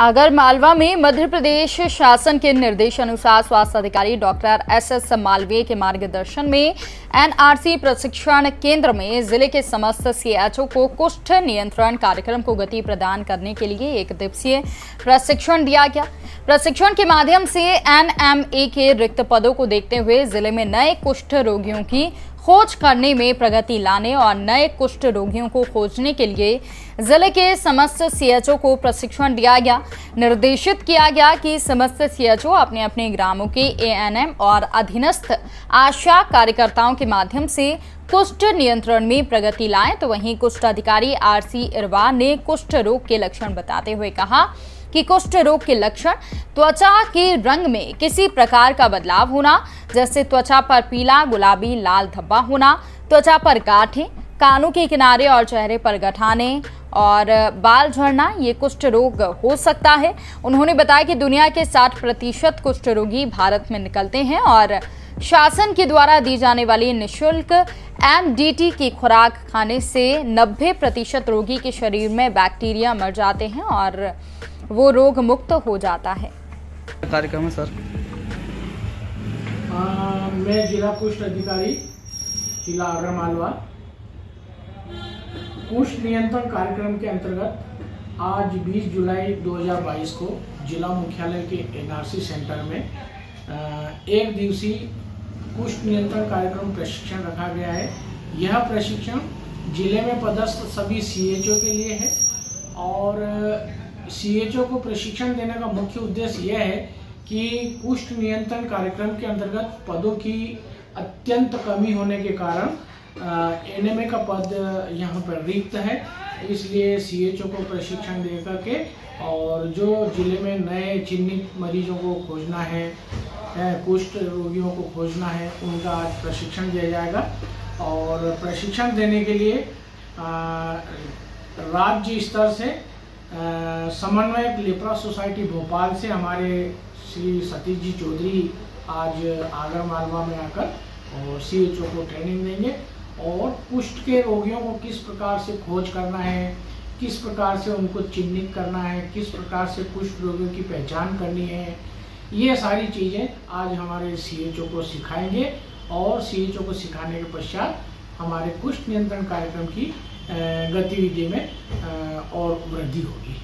आगर मालवा में मध्य प्रदेश शासन के निर्देश अनुसार स्वास्थ्य अधिकारी डॉक्टर एस एस मालवीय के मार्गदर्शन में एनआरसी प्रशिक्षण केंद्र में ज़िले के समस्त सीएचओ को कुष्ठ नियंत्रण कार्यक्रम को गति प्रदान करने के लिए एक दिवसीय प्रशिक्षण दिया गया। प्रशिक्षण के माध्यम से एनएमए के रिक्त पदों को देखते हुए ज़िले में नए कुष्ठ रोगियों की खोज करने में प्रगति लाने और नए कुष्ठ रोगियों को खोजने के लिए ज़िले के समस्त सीएचओ को प्रशिक्षण दिया गया। निर्देशित किया गया कि समस्त सीएचओ अपने अपने ग्रामों के एएनएम और अधीनस्थ आशा कार्यकर्ताओं के माध्यम से कुष्ठ नियंत्रण में प्रगति लाएँ। तो वहीं कुष्ठ अधिकारी आरसी इरवा ने कुष्ठ रोग के लक्षण बताते हुए कहा कि कुष्ठ रोग के लक्षण, त्वचा के रंग में किसी प्रकार का बदलाव होना, जैसे त्वचा पर पीला, गुलाबी, लाल धब्बा होना, त्वचा पर गाठें, कानों के किनारे और चेहरे पर गठाने और बाल झड़ना, ये कुष्ठ रोग हो सकता है। उन्होंने बताया कि दुनिया के 60 प्रतिशत कुष्ठ रोगी भारत में निकलते हैं और शासन के द्वारा दी जाने वाली निशुल्क एमडीटी की खुराक खाने से 90 प्रतिशत रोगी के शरीर में बैक्टीरिया मर जाते हैं और वो रोग मुक्त हो जाता है। कार्यक्रम है सर। आ, मैं जिला कुष्ठ अधिकारी जिला आगर मालवा। कुष्ठ नियंत्रण कार्यक्रम के अंतर्गत आज 20 जुलाई 2022 को जिला मुख्यालय के एनआरसी सेंटर में एक दिवसीय कुष्ठ नियंत्रण कार्यक्रम प्रशिक्षण रखा गया है। यह प्रशिक्षण ज़िले में पदस्थ सभी सीएचओ के लिए है और सीएचओ को प्रशिक्षण देने का मुख्य उद्देश्य यह है कि कुष्ठ नियंत्रण कार्यक्रम के अंतर्गत पदों की अत्यंत कमी होने के कारण एनएमए का पद यहाँ पर रिक्त है। इसलिए सीएचओ को प्रशिक्षण दे करके और जो ज़िले में नए चिन्हित मरीजों को खोजना है कुष्ठ रोगियों को खोजना है, उनका आज प्रशिक्षण दिया जाएगा। और प्रशिक्षण देने के लिए राज्य स्तर से समन्वयक लेपरा सोसाइटी भोपाल से हमारे श्री सतीश जी चौधरी आज आगर मालवा में आकर और सी को ट्रेनिंग देंगे। और कुष्ठ के रोगियों को किस प्रकार से खोज करना है, किस प्रकार से उनको चिन्हित करना है, किस प्रकार से कुष्ठ रोगियों की पहचान करनी है, ये सारी चीज़ें आज हमारे सी एच ओ को सिखाएँगे। और सी एच ओ को सिखाने के पश्चात हमारे कुष्ठ नियंत्रण कार्यक्रम की गतिविधि में और वृद्धि होगी।